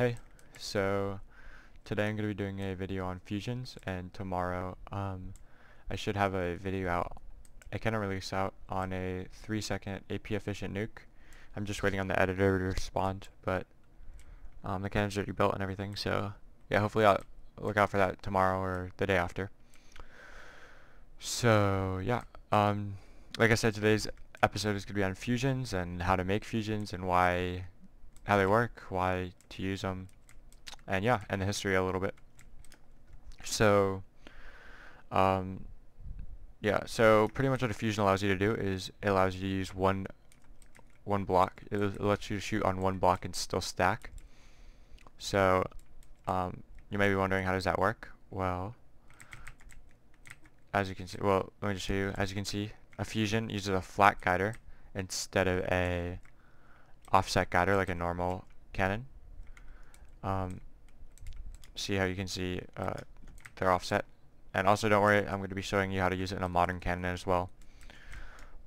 Hey, so today I'm going to be doing a video on fusions and tomorrow um, I should have a video out, I kind of release out on a 3 second AP efficient nuke. I'm just waiting on the editor to respond, but um, the cannon's already built and everything, so yeah, hopefully I'll look out for that tomorrow or the day after. So yeah, um, like I said, today's episode is going to be on fusions and how to make fusions and why how they work, why to use them, and yeah, and the history a little bit. So, um, yeah, so pretty much what a fusion allows you to do is it allows you to use one one block. It, lets you shoot on one block and still stack. So, um, you may be wondering how does that work? Well, as you can see, well, let me just show you. As you can see, a fusion uses a flat guider instead of a offset guider like a normal cannon. Um, see how you can see uh, they're offset. And also don't worry, I'm going to be showing you how to use it in a modern cannon as well.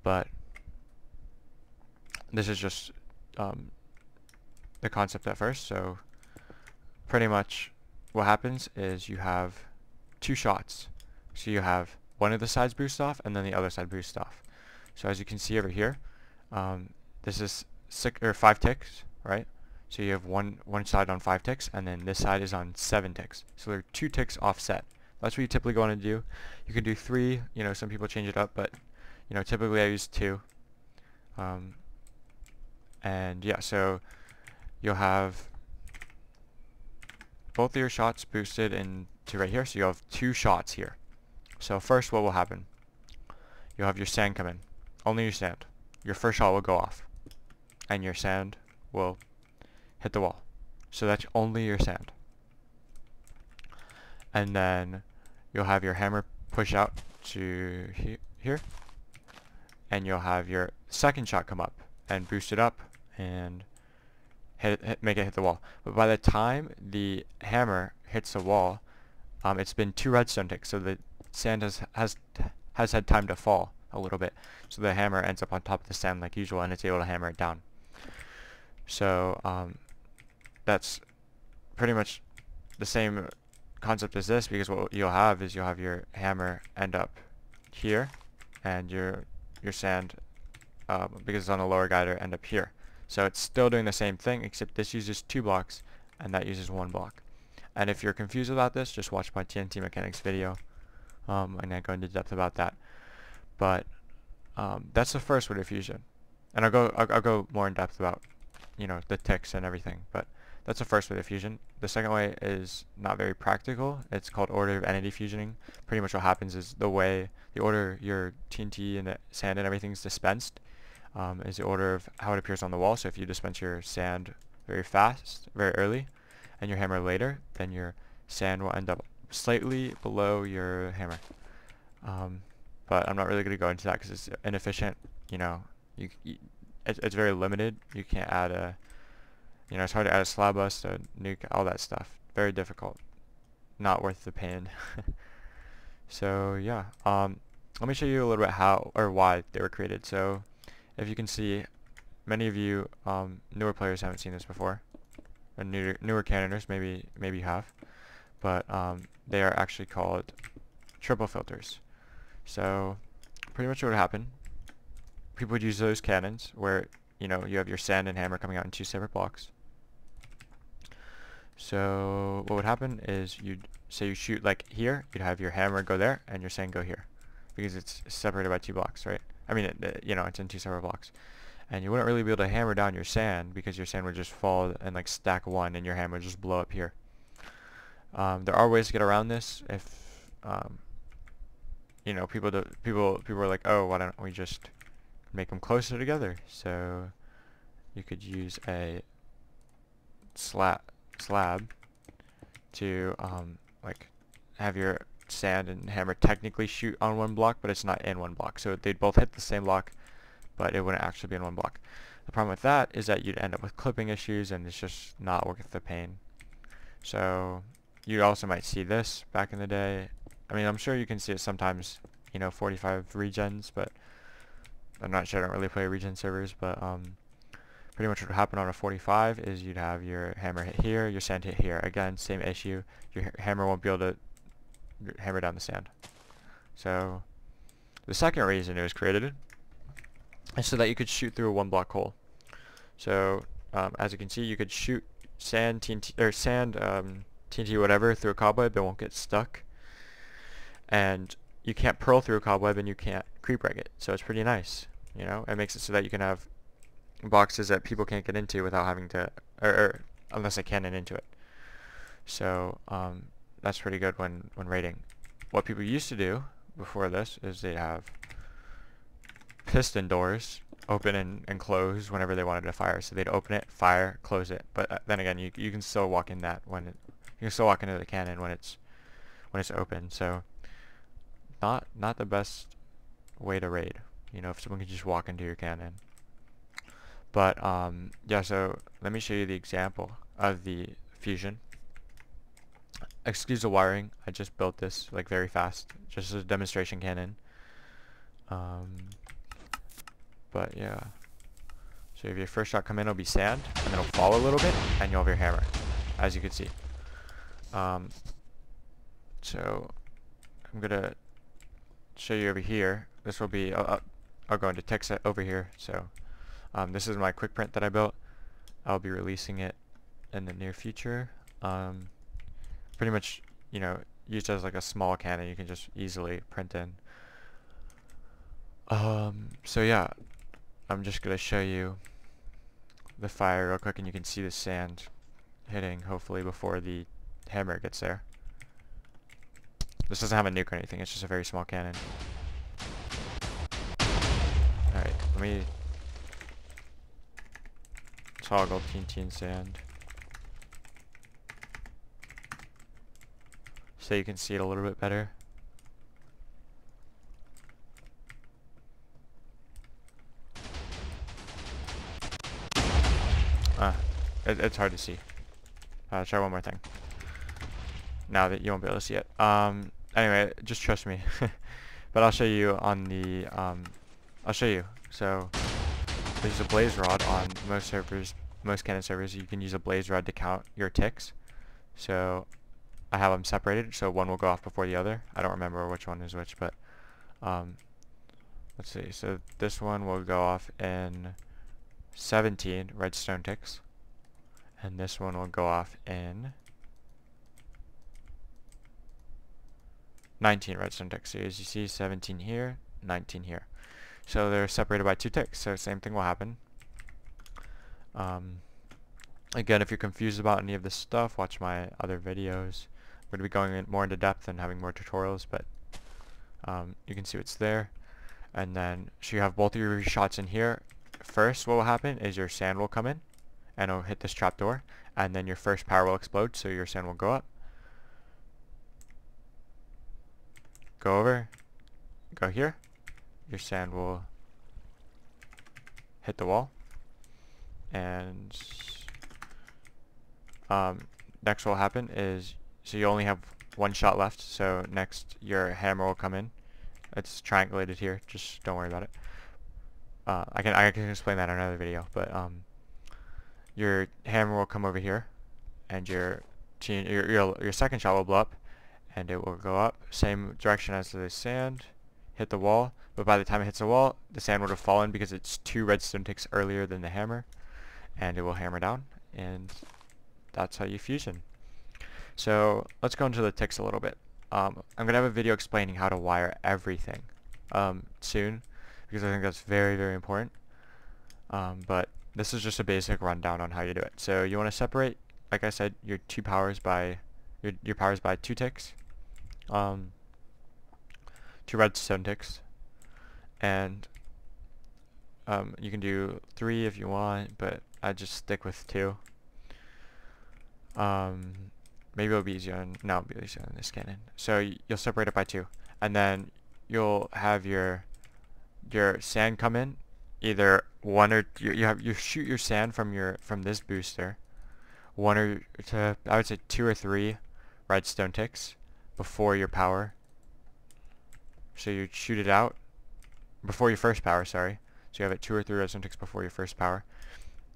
But this is just um, the concept at first. So pretty much what happens is you have two shots. So you have one of the sides boost off and then the other side boost off. So as you can see over here, um, this is six or five ticks, right? So you have one one side on five ticks, and then this side is on seven ticks. So they're two ticks offset. That's what you typically want to do. You can do three. You know, some people change it up, but you know, typically I use two. Um, and yeah, so you'll have both of your shots boosted into right here. So you have two shots here. So first, what will happen? You'll have your sand come in. Only your sand. Your first shot will go off and your sand will hit the wall. So that's only your sand. And then you'll have your hammer push out to he here. And you'll have your second shot come up and boost it up and hit, hit, make it hit the wall. But by the time the hammer hits the wall, um, it's been two redstone ticks, so the sand has has has had time to fall a little bit. So the hammer ends up on top of the sand like usual, and it's able to hammer it down. So um, that's pretty much the same concept as this because what you'll have is you'll have your hammer end up here and your your sand um, because it's on a lower guider end up here. So it's still doing the same thing except this uses two blocks and that uses one block. And if you're confused about this, just watch my TNT mechanics video. Um, and I go into depth about that. But um, that's the first way of fusion. And I'll go I'll, I'll go more in depth about you know, the ticks and everything. But that's the first way of fusion. The second way is not very practical. It's called order of entity fusioning. Pretty much what happens is the way, the order your TNT and the sand and everything is dispensed um, is the order of how it appears on the wall. So if you dispense your sand very fast, very early, and your hammer later, then your sand will end up slightly below your hammer. Um, but I'm not really going to go into that because it's inefficient. You know, you, you it's, it's very limited. You can't add a, you know, it's hard to add a slab bust, a nuke, all that stuff. Very difficult. Not worth the pain. so yeah, um, let me show you a little bit how or why they were created. So if you can see, many of you um, newer players haven't seen this before, or newer newer cannoners maybe maybe you have, but um, they are actually called triple filters. So pretty much what would happen people would use those cannons where you know you have your sand and hammer coming out in two separate blocks. So what would happen is you'd say you shoot like here, you'd have your hammer go there and your sand go here because it's separated by two blocks, right? I mean, it, it, you know, it's in two separate blocks. And you wouldn't really be able to hammer down your sand because your sand would just fall and like stack one and your hammer would just blow up here. Um, there are ways to get around this if, um, you know, people do, people people are like, oh, why don't we just make them closer together. So you could use a slab slab to um, like have your sand and hammer technically shoot on one block, but it's not in one block. So they'd both hit the same block, but it wouldn't actually be in one block. The problem with that is that you'd end up with clipping issues, and it's just not worth the pain. So you also might see this back in the day. I mean, I'm sure you can see it sometimes, you know, 45 regens, but I'm not sure. I don't really play region servers, but um, pretty much what would happen on a 45 is you'd have your hammer hit here, your sand hit here. Again, same issue. Your hammer won't be able to hammer down the sand. So the second reason it was created is so that you could shoot through a one block hole. So um, as you can see, you could shoot sand TNT or sand um, TNT whatever through a cobweb. It won't get stuck, and you can't pearl through a cobweb and you can't creep wreck it. So it's pretty nice. You know, it makes it so that you can have boxes that people can't get into without having to, or, or unless they cannon into it. So um, that's pretty good when when raiding. What people used to do before this is they'd have piston doors open and, and close whenever they wanted to fire. So they'd open it, fire, close it. But uh, then again, you you can still walk in that when it, you can still walk into the cannon when it's when it's open. So not not the best way to raid. You know, if someone can just walk into your cannon. But um, yeah, so let me show you the example of the fusion. Excuse the wiring. I just built this like very fast, just as a demonstration cannon. Um, but yeah. So if your first shot come in, it'll be sand, and it'll fall a little bit, and you'll have your hammer, as you can see. Um, so I'm gonna show you over here. This will be, I'll, I'll go into text over here. So um, this is my quick print that I built. I'll be releasing it in the near future. Um, pretty much, you know, used as like a small cannon you can just easily print in. Um, so yeah, I'm just going to show you the fire real quick and you can see the sand hitting hopefully before the hammer gets there. This doesn't have a nuke or anything, it's just a very small cannon. Let me toggle TNT and sand. So you can see it a little bit better. Ah, it, it's hard to see. Uh, try one more thing. Now that you won't be able to see it. Um, anyway, just trust me. but I'll show you on the, um, I'll show you. So, there's a blaze rod on most servers, most cannon servers. You can use a blaze rod to count your ticks. So, I have them separated, so one will go off before the other. I don't remember which one is which, but, um, let's see. So, this one will go off in 17 redstone ticks. And this one will go off in 19 redstone ticks. So as you see, 17 here, 19 here. So they're separated by two ticks, so same thing will happen. Um, again, if you're confused about any of this stuff, watch my other videos. I'm going to be going in more into depth and having more tutorials, but um, you can see what's there. And then, so you have both of your shots in here. First, what will happen is your sand will come in, and it'll hit this trapdoor, and then your first power will explode, so your sand will go up. Go over, go here, your sand will hit the wall, and um, next will happen is, so you only have one shot left, so next your hammer will come in. It's triangulated here, just don't worry about it. Uh, I can I can explain that in another video, but um, your hammer will come over here, and your your your, your second shot will blow up, and it will go up same direction as the sand, hit the wall. But by the time it hits the wall, the sand would have fallen because it's two redstone ticks earlier than the hammer, and it will hammer down, and that's how you fusion. So let's go into the ticks a little bit. Um, I'm gonna have a video explaining how to wire everything um, soon because I think that's very, very important. Um, but this is just a basic rundown on how you do it. So you want to separate, like I said, your two powers by your your powers by two ticks, um, two redstone ticks, and um, you can do three if you want, but I just stick with two. Um, maybe it'll be easier. On, no, it'll be easier on this cannon. So you'll separate it by two, and then you'll have your your sand come in, either one or you, you have you shoot your sand from your from this booster, one or to I would say two or three redstone ticks before your power. So you shoot it out before your first power, sorry. So you have it two or three redstone ticks before your first power.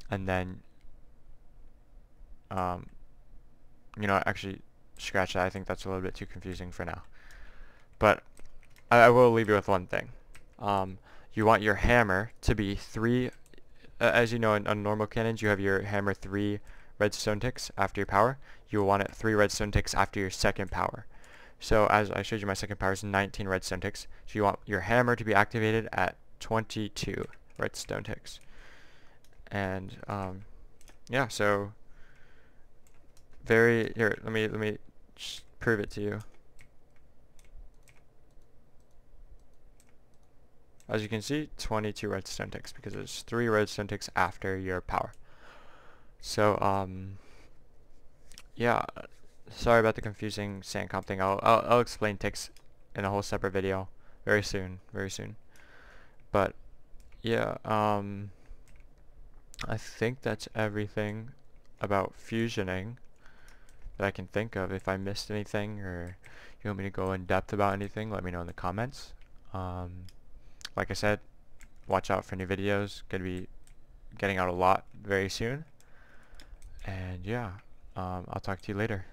and then um, you know actually scratch that. I think that's a little bit too confusing for now. But I, I will leave you with one thing. Um, you want your hammer to be three uh, as you know in, on normal cannons you have your hammer three redstone ticks after your power. You will want it three redstone ticks after your second power so as I showed you my second power is 19 redstone ticks. So you want your hammer to be activated at 22 redstone ticks. And um, yeah so very here let me let me prove it to you. As you can see 22 redstone ticks because there's three redstone ticks after your power. So um yeah sorry about the confusing sand comp thing I'll, I'll, I'll explain ticks in a whole separate video very soon very soon but yeah um I think that's everything about fusioning that I can think of. If I missed anything or you want me to go in depth about anything, let me know in the comments. Um, like I said, watch out for new videos. Gonna be getting out a lot very soon. And yeah, um, I'll talk to you later.